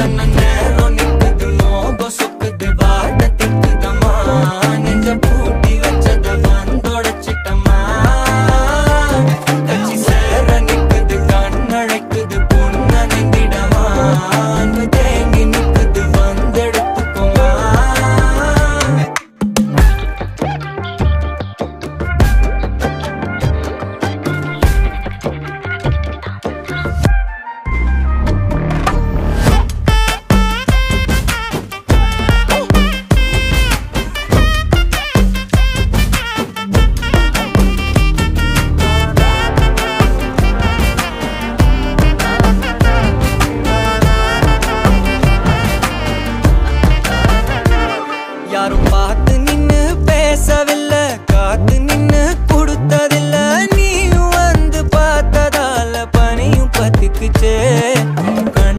tan negro ni take